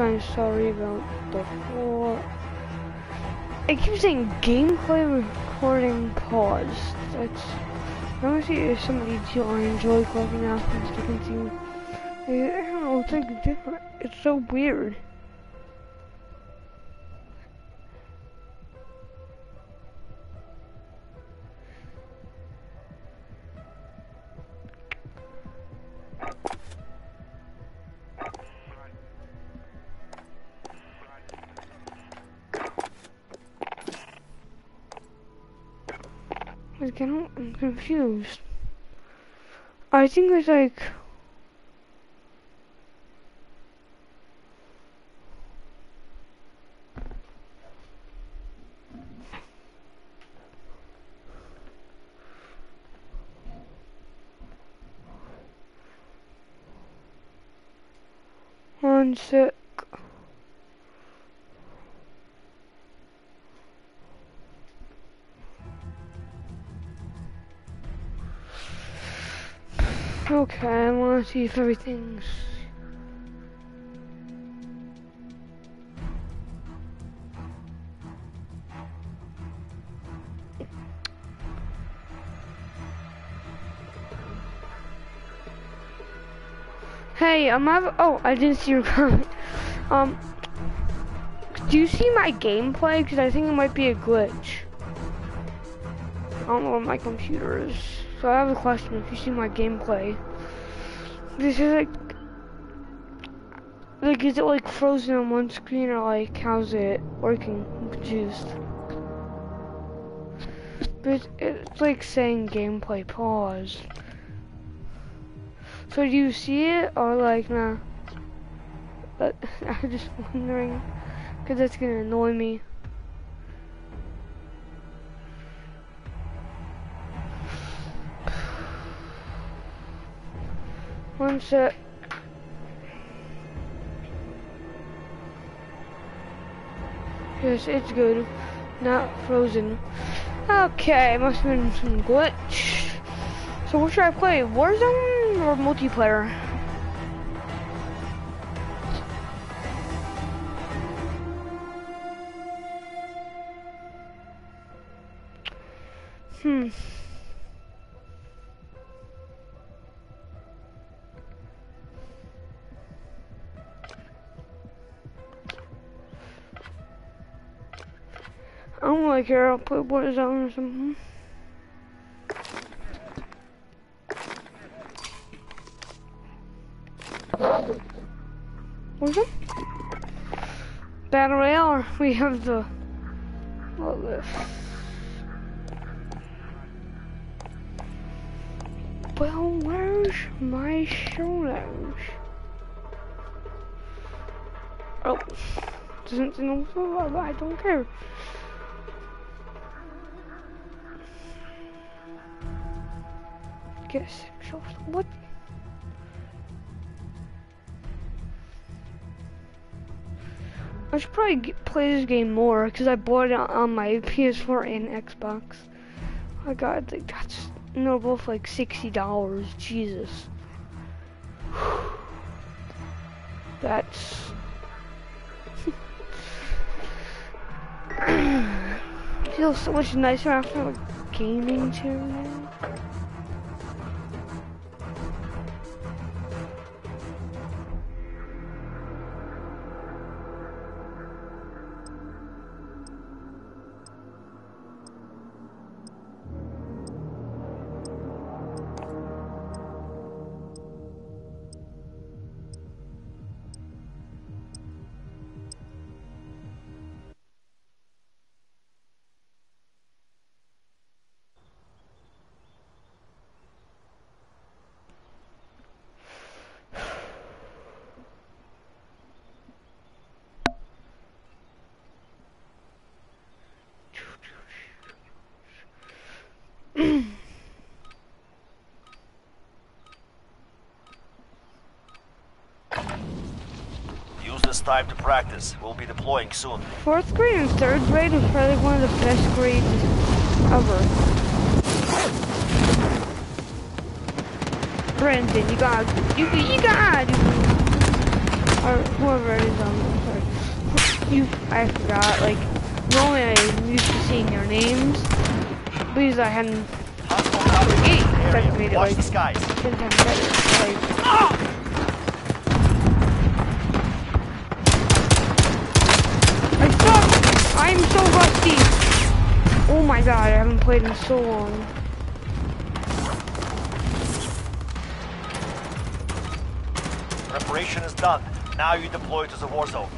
of sorry about the whole. I keep saying gameplay recording pause. That's. I want to see if somebody do I enjoy collecting apples to continue. I don't know, it's like different. It's so weird. Confused. I think it's like... One sec. To see if everything's... Hey, I'm have oh, I didn't see your comment. Um, do you see my gameplay? Because I think it might be a glitch. I don't know what my computer is. So I have a question. If you see my gameplay, this is like, like is it like frozen on one screen or like how's it working? I'm confused. But it's like saying gameplay pause. So do you see it or like nah? But I'm just wondering, cause that's gonna annoy me. One sec. Yes, it's good. Not frozen. Okay, must have been some glitch. So what should I play? Warzone or multiplayer? Hmm. Like care. I'll put Warzone or something. What's it? Battle Royale. We have the. What this? Well, where's my shoulders? Oh, doesn't know I don't care. Guess what? I should probably get, play this game more because I bought it on my PS4 and Xbox. I got like that's no both like sixty dollars. Jesus, that's. feels so much nicer after a gaming chair now. Time to practice. We'll be deploying soon. Fourth grade and third grade was probably one of the best grades ever. Brandon, you got, you, you got. or whoever it is, um, sorry. You, I forgot, like, normally I'm used to seeing your names, because I hadn't, Hostile copy. Hey, that Area. made it Watch like- the skies. didn't have better, like, I suck! I'm so rusty! Oh my god, I haven't played in so long. Preparation is done. Now you deploy to the war zone.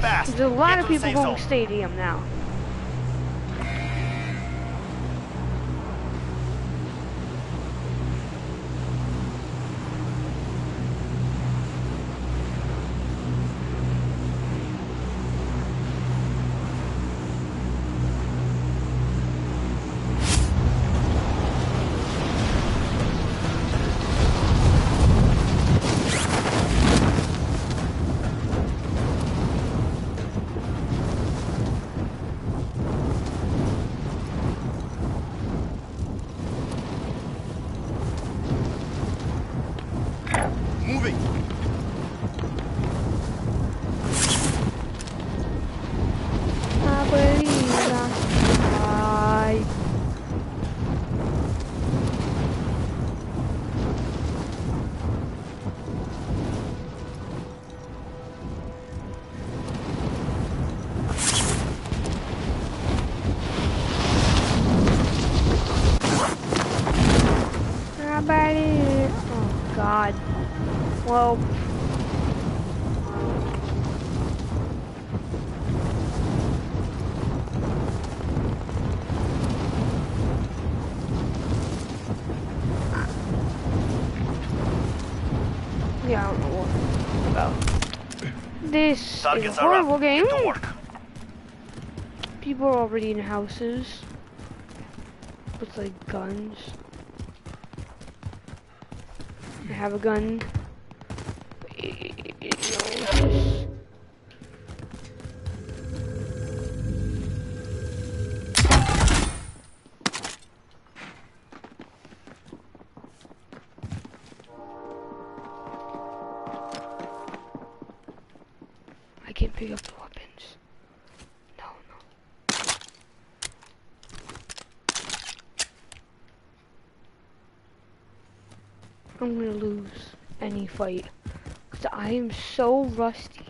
There's a lot Get of people going stadium now. This is a Targets horrible game. Get to work. People are already in houses with like guns. I have a gun. Fight. Cause I am so rusty.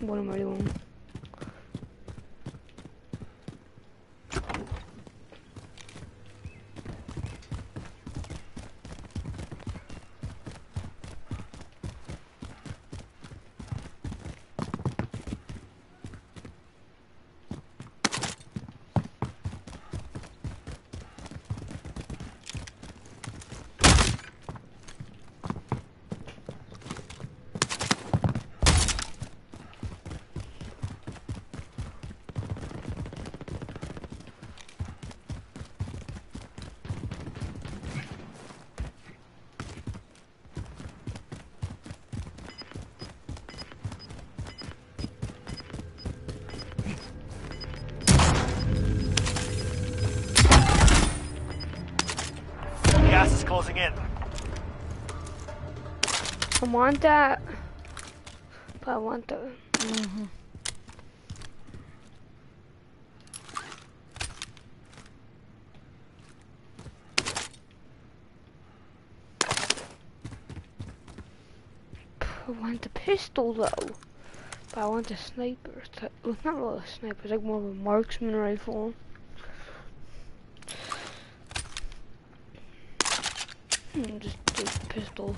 What am I doing? Gas is closing in. I want that. But I want the. I want the pistol though. But I want the sniper. It's not really a sniper. It's like more of a marksman rifle. Hmm, just a pistol.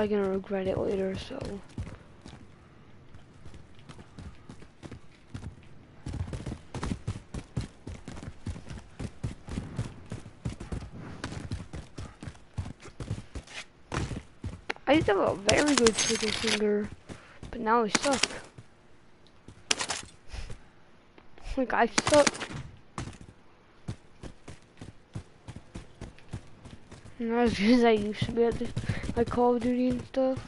Probably gonna regret it later, so. I used to have a very good trigger finger, but now I suck. Like I suck. Not as good as I used to be at this, like Call of Duty and stuff.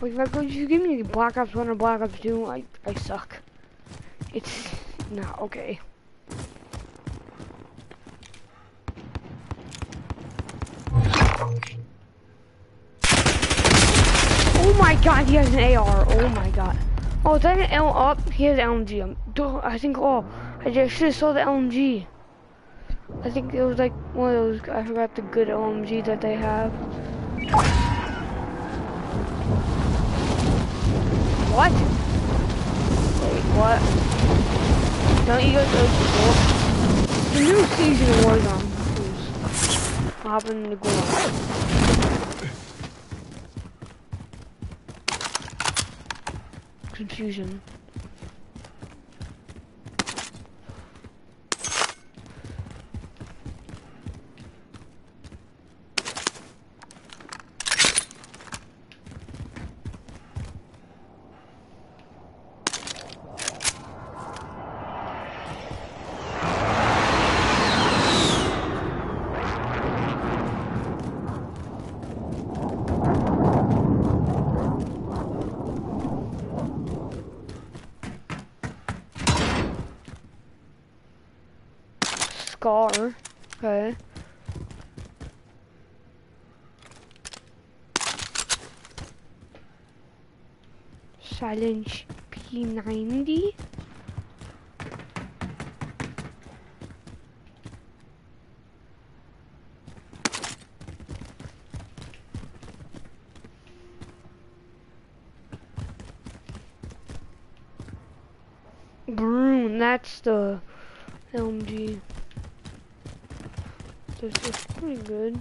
Like if I go, you give me Black Ops 1 or Black Ops 2, I, I suck. It's not okay. Oh my god, he has an AR. Oh my god. Oh, is that an L up? He has LMG. I think, oh, I just should have saw the LMG. I think it was like one of those, I forgot the good LMG that they have. What? Wait, what? Don't you guys know the The new season of Warzone? Please. happened in the ground. Confusion. Scar. Okay. Silence P90. Broom, that's the LMG. This is pretty good.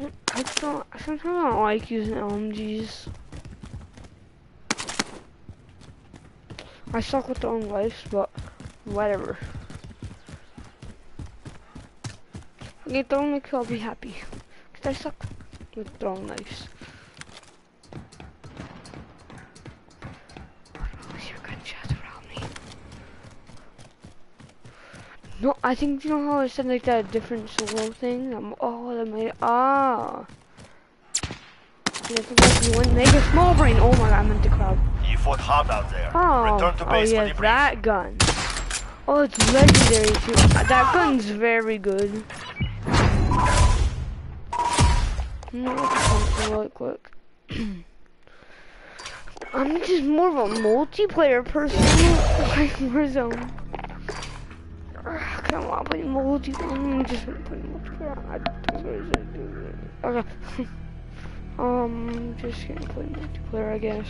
I don't, sometimes I don't like using LMGs. I suck with throwing lives, but whatever. Okay, throwing lives, I'll be happy. Cause I suck with throwing knives. No, I think you know how I said like that different solo thing. Um, oh, that made ah. Yeah, like you went make a small brain. Oh my god, I meant to crowd. You fought hard out there. Oh, Return to oh base yeah, that gun. Oh, it's legendary too. That ah. gun's very good. I'm gonna look at something really quick. I'm just more of a multiplayer person. Like Warzone. Come on, play multiplayer. I'm just gonna play multiplayer. I don't Okay. um, just gonna play multiplayer, I guess.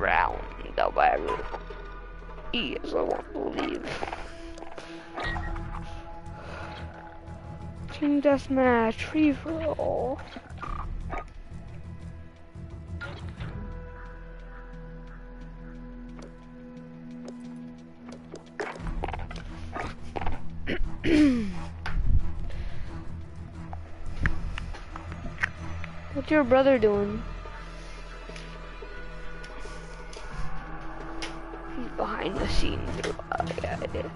round the barrel. Yes, I won't believe. Team deathmatch, free for all. What's your brother doing? He's behind the scenes. Oh, yeah, yeah.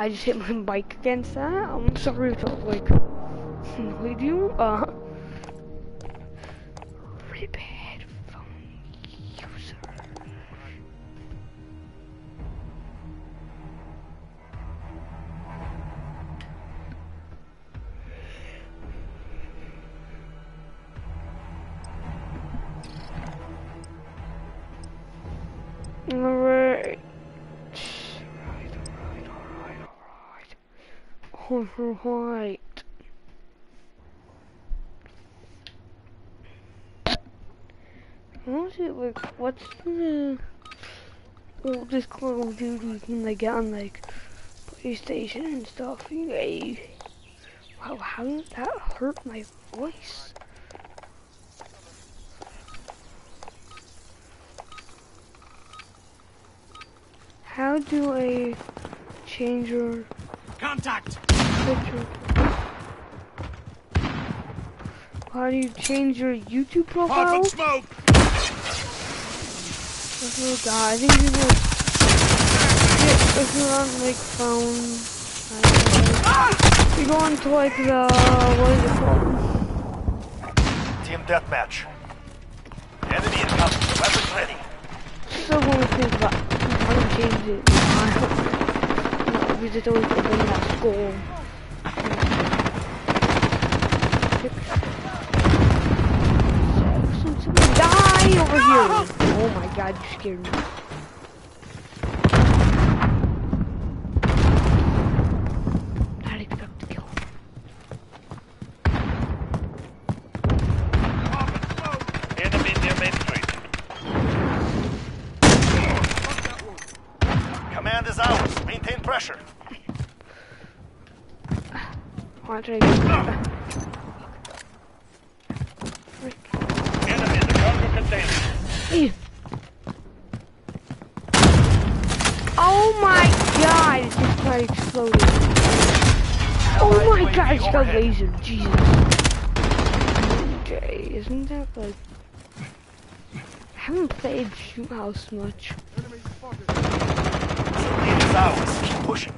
I just hit my bike against that. I'm sorry if I like annoyed you. Uh, Alright, alright, alright. Alright. What is it like? What's the oldest Call of Duty thing they get on like PlayStation and stuff? Yeah. Wow, how did that hurt my voice? How do I change your Contact! Picture? How do you change your YouTube profile? From smoke! Oh god, I think people get if you're on like phone. Ah! I. You go on to like the what is it called? Team deathmatch. Enemy incoming. Weapons ready. Still want to think about how to change it. I don't know because it's always open that Die over here! Ah! Oh my god, you scared me. Not expect to kill. Enemy near Main Street. Command is ours. Maintain pressure. Why did I get Enemy in the cargo container. Ew. Oh my god, it just started exploding. Oh god, laser, Jesus. Okay, isn't that like... I haven't played Shoot House much. Lead is ours. Keep pushing.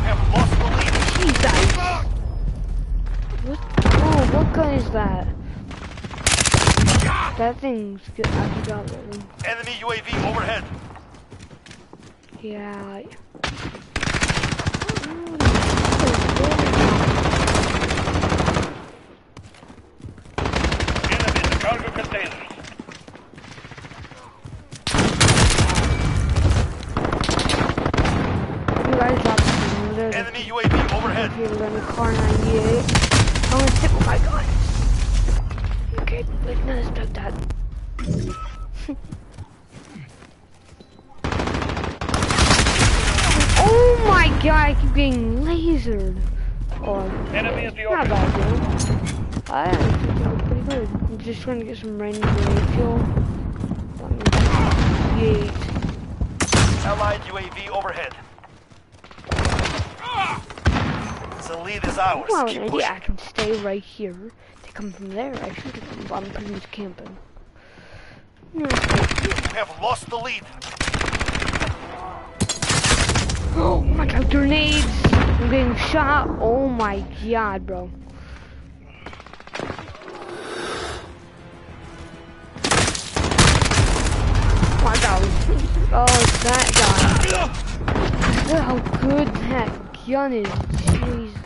We have lost the lead. Jesus! What? Oh, gun is that? That thing's good. I forgot that one. Enemy UAV overhead. Yeah. Enemy cargo containers. You guys dropped me. There's a Enemy UAV overhead. computer in the Kar98. I'm gonna stick with my guns. Okay, let's not expect that. oh my god, I keep getting lasered. Oh, Enemy at the not open. bad, dude. I actually feel pretty good. I'm just trying to get some random grenade fuel. Yeet. Allied UAV overhead. The lead is ours. Well, an Keep idiot. pushing. I can stay right here. They come from there. I should have. I'm pretty much camping. We have lost the lead. Oh my god, grenades! I'm getting shot. Oh my god, bro. Oh, it's that guy. Look how good that gun is. Jesus.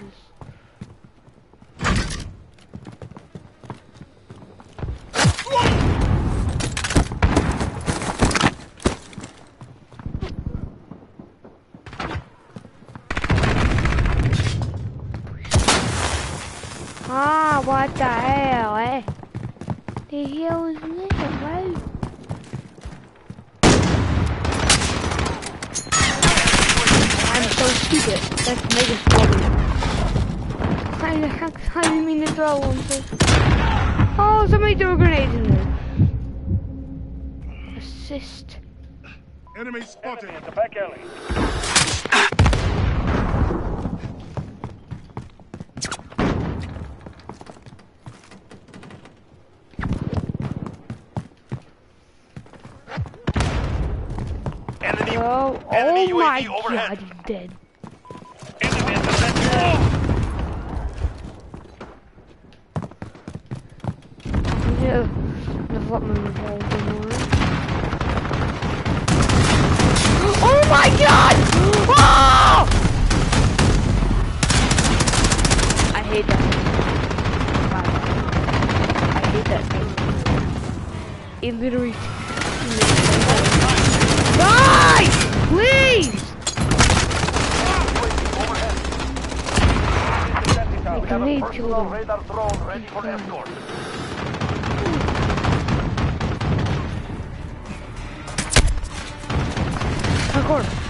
Ah, what the hell, eh? The hell is bro? I'm so stupid. That's mega stupid. I, I, I didn't mean to throw one. Oh, somebody threw a grenade in there. Assist. Enemy spotted! Enemy in the back alley. Enemy, Oh, enemy oh my overhead. god, he's dead. enemy in the center Yeah, development involved in more. Oh my god! Oh! I hate that. I hate that thing. It literally. Die! Please! Need a to- personal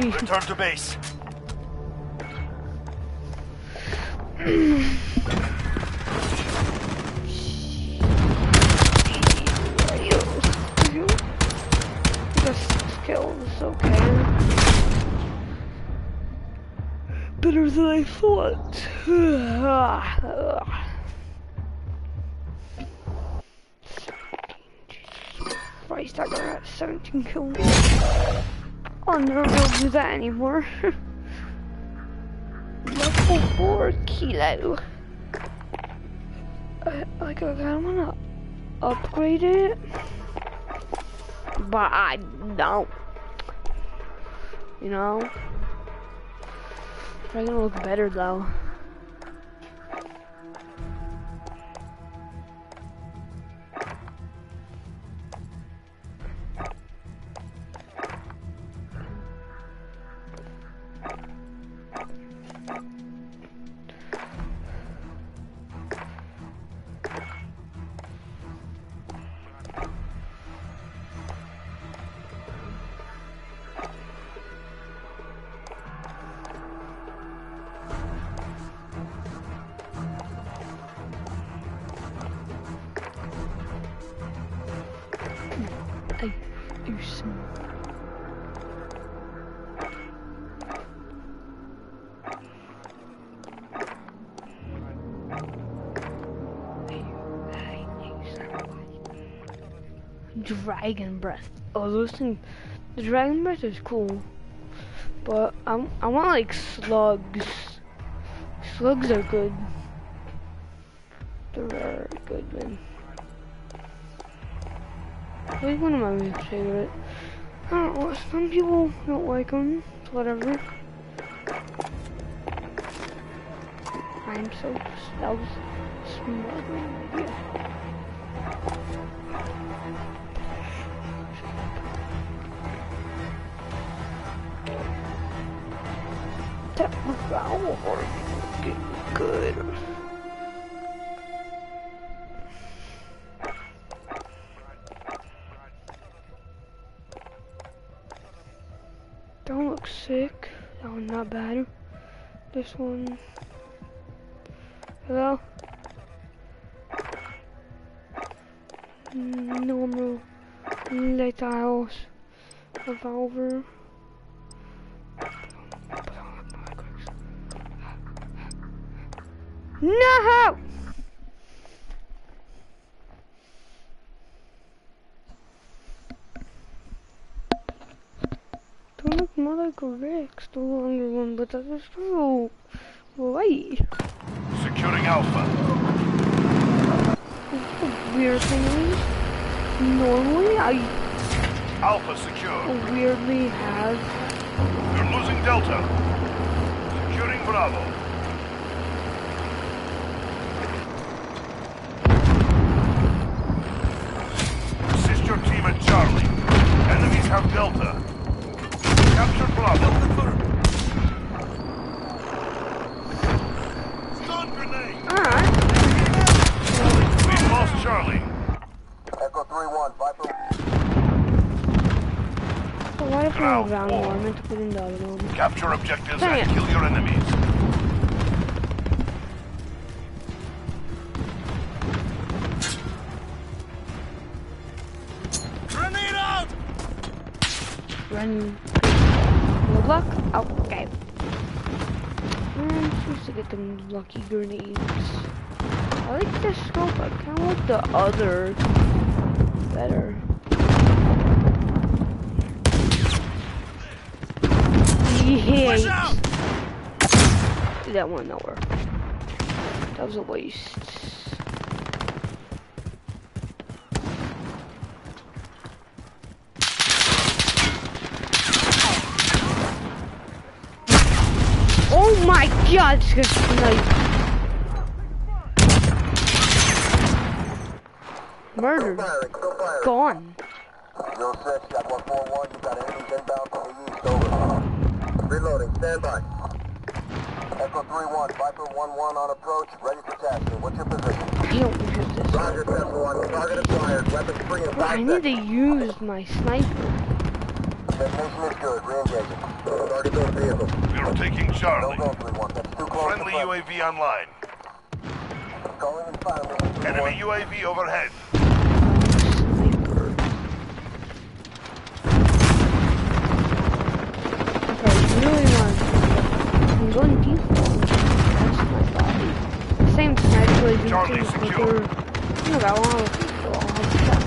Return to base. Just kills, okay. Better than I thought. Christ, I got 17 kills. I'll never be to do that anymore. Level 4 kilo. I, I kinda wanna upgrade it. But I don't. You know? Probably gonna look better though. Things. The dragon breath is cool, but I I want like slugs. Slugs are good. They're good, man. Like one of my favorite. I don't know. Some people don't like them. Whatever. I'm so that idea. That was our good. Don't look sick. That one's not bad. This one. Hello? Normal. Lighthouse. Revolver. No! Don't look more like a Rex, the longer one, but that is true. Right. Securing Alpha. Weird thing normally I Alpha secure. weirdly have You're losing Delta. Securing Bravo. Assist your team at Charlie. Enemies have Delta. Capture Bravo. Stun grenade. Alright. We've lost Charlie. Echo 3-1, Viper. Oh, What if Ground I'm ground war. war? I meant to put in the other one. Capture objectives Dang and it. kill your enemies. Run. Good luck. Oh, okay. I'm supposed to get them lucky grenades. I like this scope. I kind of like the other better. Out! That went nowhere. That was a waste. Oh my god, it's good. Murdered. Firing, still firing. Gone. Zero six, got one four one. You got enemies inbound from the east. Over. Reloading. Stand by. Echo three one. Viper one one on approach. Ready for tasking. What's your position? I don't use this. Roger, Tesla one. Target acquired. Weapons free in I need to use my sniper. Detonation is good. Re-engaging. Target those vehicles. We're taking Charlie. go three one. That's too close. Friendly. UAV online. Calling and firing. Enemy UAV overhead. Okay, really want. I'm going default. That's my body. Same sniper as you Charlie secure. but they're- I want to people. I'll that. That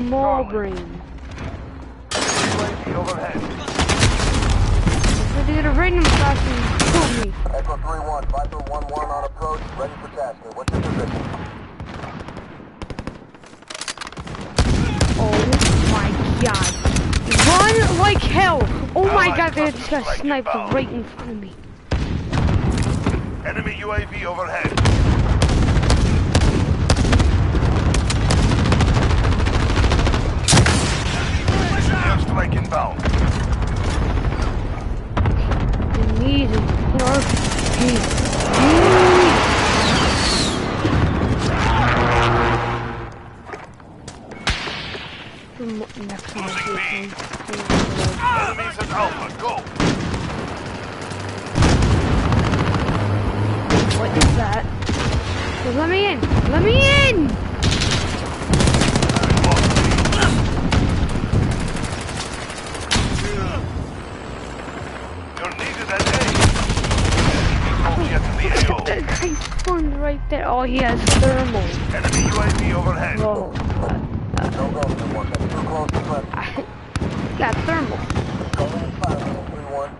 so small brain. Overhead. I did a random shot and killed me. Echo three one. Viper one one on approach. Ready for tasking. What's your position? Oh my god. Run like hell! Oh my Allied god, they cluster just got sniped right in front of me. Enemy UAV overhead. Airstrike inbound. Need. Next one, Losing see B. if I- Enemies at Alpha. Go. What is that? Let me in! Let me in! There. Oh, he has thermal. Enemy UAV overhead. Whoa. No go three one. That's too close to friendly. I got thermal. Calling and firing. Three one.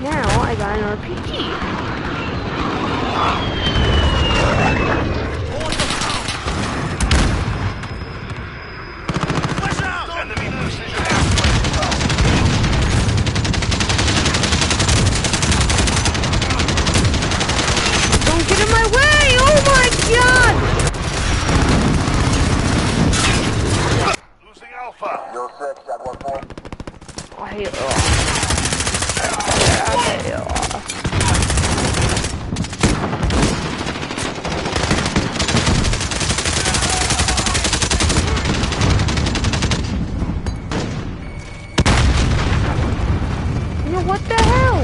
Now I got an RPG. Watch out! Enemy precision airstrike inbound. Don't get in my way! Oh my god! Losing Alpha. Zero six. Got one four. I hate it. You know what the hell?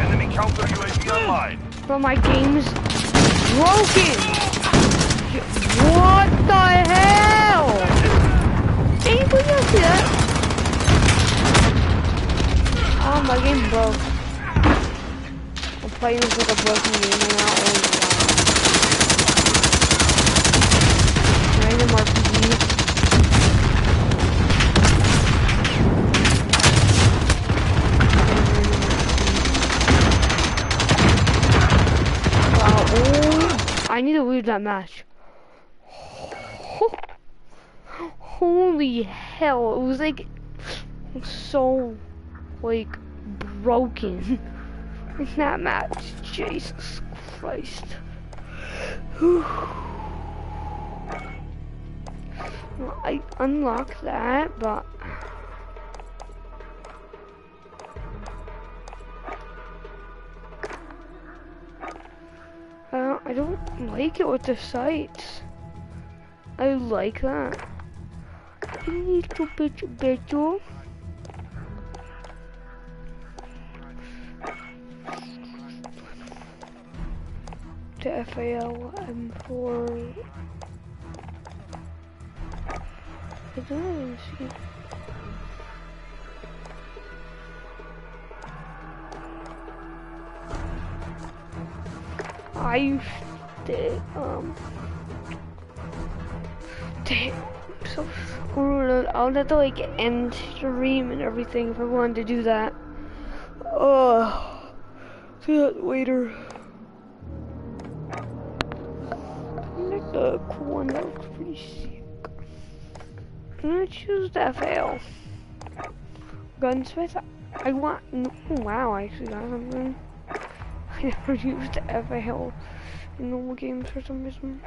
Enemy counter UAV online. Bro, my game's broken. What the hell? Anybody else see that? Oh, my game broke. I'm playing this like a broken game right now. Oh my god. Random RPG. Wow, oh, I need to lose that match. Holy hell, it was like so like broken in that match. Jesus Christ. Well, I unlock that, but... Uh, I don't like it with the sights. I like that. A little bit better. The FAL M4. I don't even see. I used to, um, damn, so screwed. I'll have to like end stream and everything if I wanted to do that. Oh, see that later. Like the cool one that looks pretty sick. I'm gonna choose the FAL. Gunsmith, I want, oh, wow, I actually got something. I never used the FAL in normal games for some reason.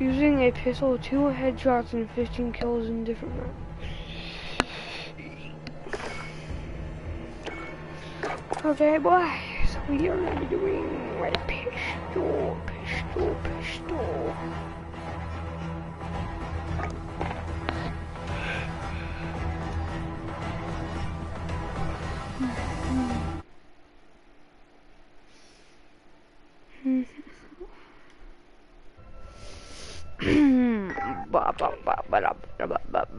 Using a pistol, two headshots and 15 kills in different rounds. Okay, boys, we are gonna be doing red pistol, pistol, pistol.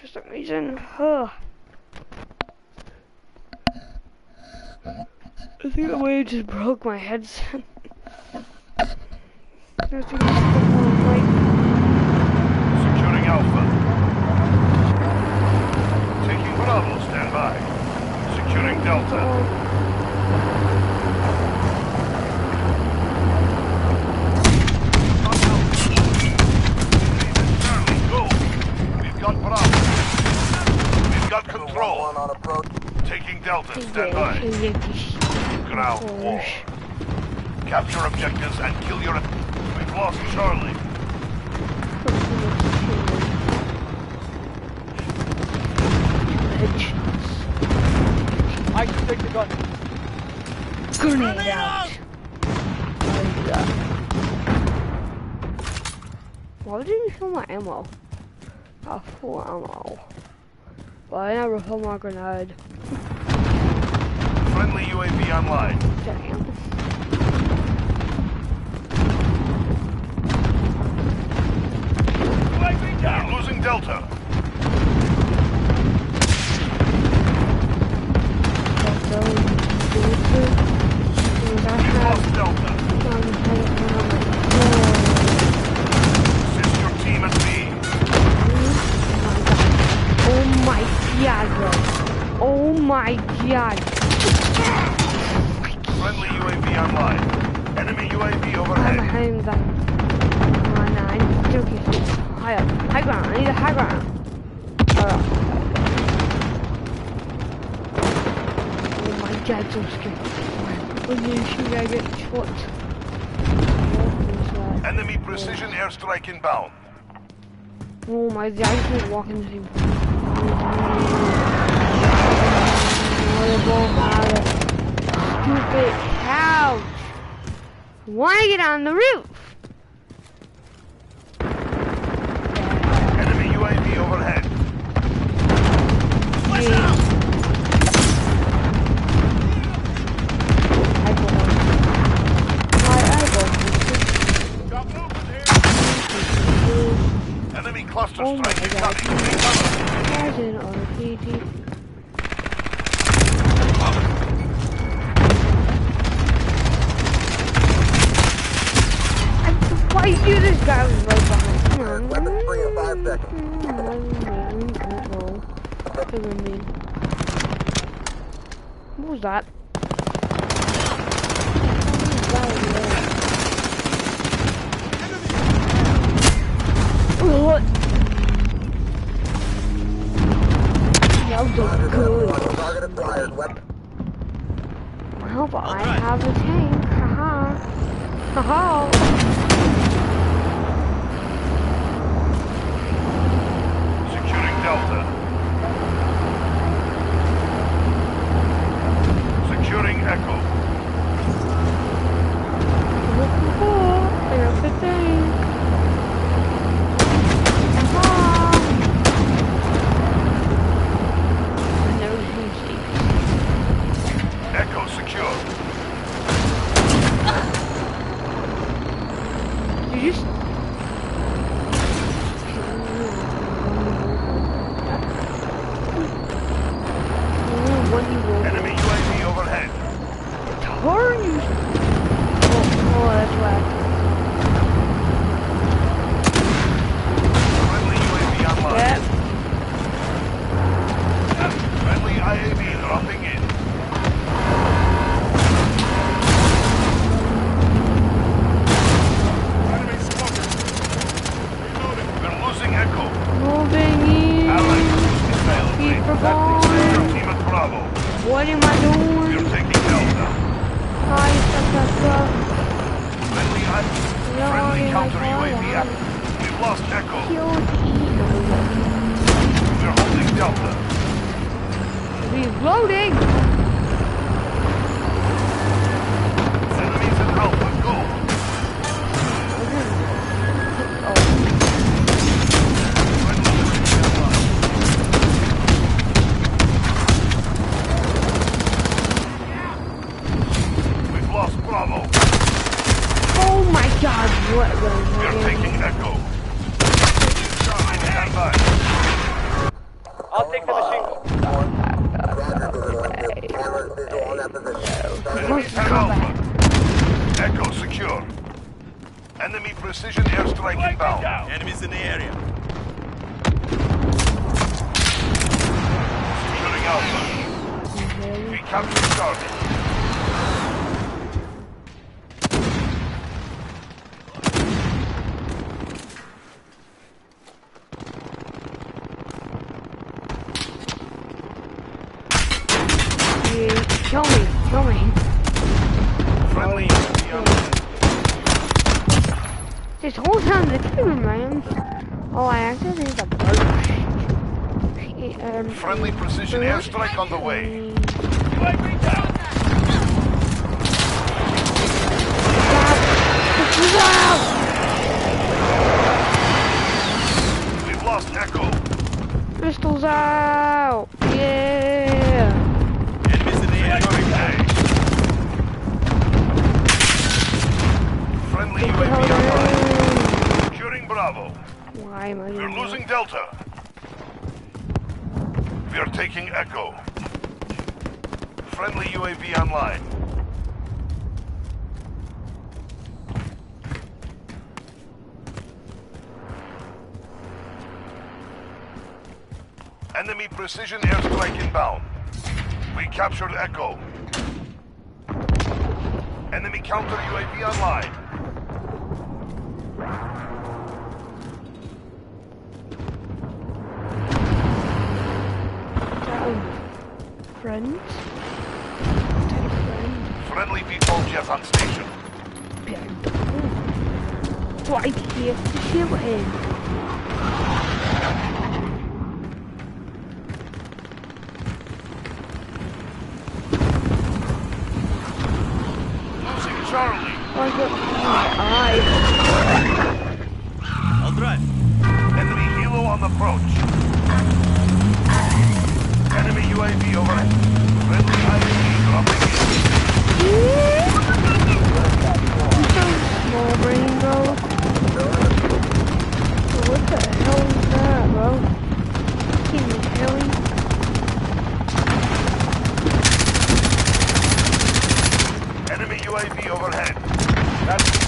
for some reason. Huh. I think the way it just broke my headset. I think it's the wrong mic. Securing Alpha. Taking Bravo, stand by. Securing Delta. Oh. Stand yeah, by. yeah, yeah, Ground war. Capture objectives and kill your... We've lost Charlie. I can take the gun. Grenade out. Why didn't you fill my ammo? I full ammo. But I never fill my grenade. Friendly UAV online. We're losing Delta. high ground. I need a high ground. Uh, oh my god, I'm scared. When you shoot, I get shot. Enemy precision oh. airstrike inbound. Oh my god, I just walk in the. Stupid couch! Wanna get on the roof? on the way. UAV down! Wow! We've lost Echo. Pistols out! Yeah! Enemies in the air. Friendly UAV online. Securing Bravo. Why am I? We're losing Delta. We are taking Echo. Friendly UAV online. Enemy precision airstrike inbound. We captured Echo. Enemy counter UAV online. What type of friend? Friendly VTOL jet on station. Yeah, I don't know. Right here, the shithead. Losing Charlie. I got my eye. I'll drive. Enemy helo on approach. Enemy UAV overhead. Friendly IAV dropping in. What the hell is that, bro? Fucking heli. Enemy UAV overhead. That's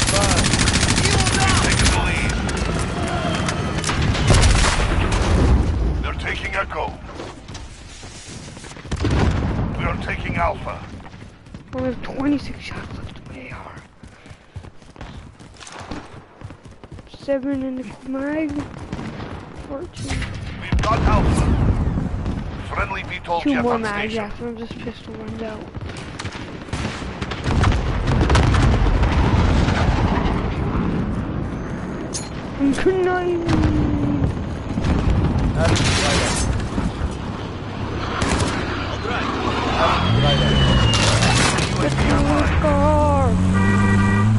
11 and the mag 14. We've got Alpha. Friendly VTOL Two more mags after I'm just pistol runs out. I'm conniving.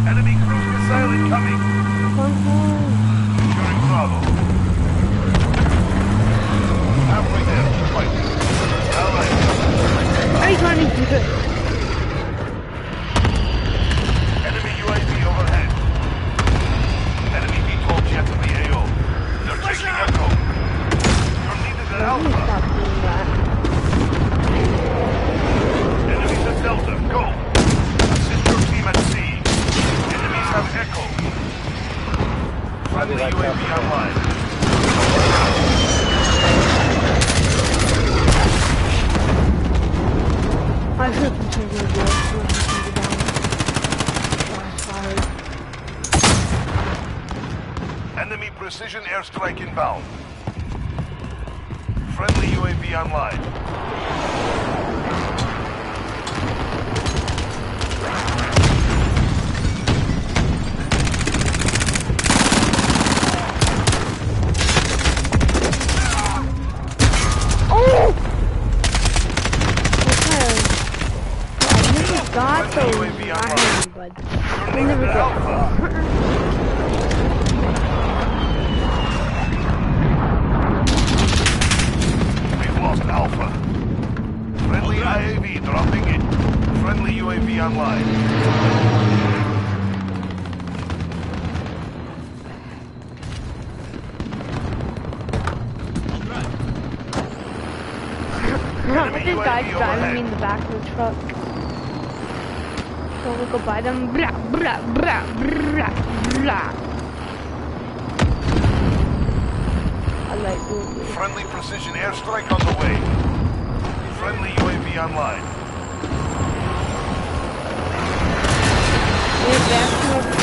Enemy cruise missile incoming! Allied. I can't even do it. Enemy UAV overhead. Enemy VTOL jet in the AO. They're taking Echo. You're needed at Let me Alpha. stop doing that. Enemies at Delta. Go. Assist your team at C. Enemies have Echo. Friendly UAV online. Enemy precision airstrike inbound. Friendly UAV online. Oh! Okay. I never got Friendly those UAV in my online. hand, but You're I needed never at got Alpha. We've lost Alpha. Friendly IAV dropping in. Friendly UAV online. I'll drive. Guy's driving me in the back of the truck. So we go by them. Blah, blah, blah, blah, blah. I like. Friendly precision airstrike on the way. Friendly UAV online. We're back to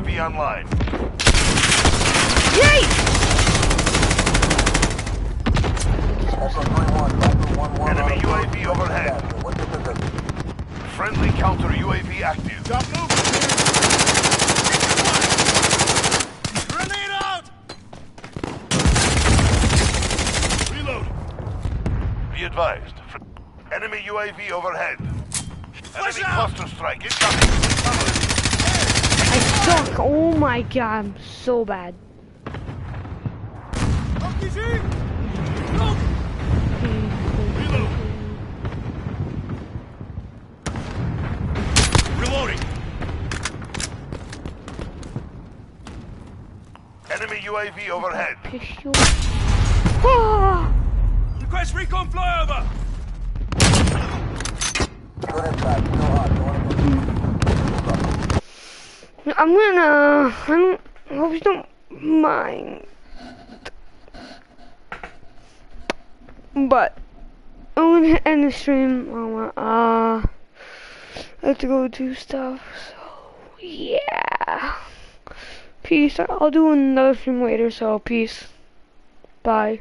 UAV online. Yay! Echo 3-1, Viper 1-1 on Enemy. UAV overhead. What's your position? Friendly counter UAV active. Stop moving! Grenade out! Reload! Be advised. Enemy UAV overhead. Flash Enemy out! cluster strike incoming. Cover. I suck. Oh my god, I'm so bad. RPG! Reload! Reload! Reloading! Enemy UAV overhead. Request recon flyover! Good impact. Still hot. I'm gonna. I don't. I hope you don't mind. But I'm gonna end the stream. Want. Uh, I have to go do stuff. So yeah. Peace. I'll do another stream later. So peace. Bye.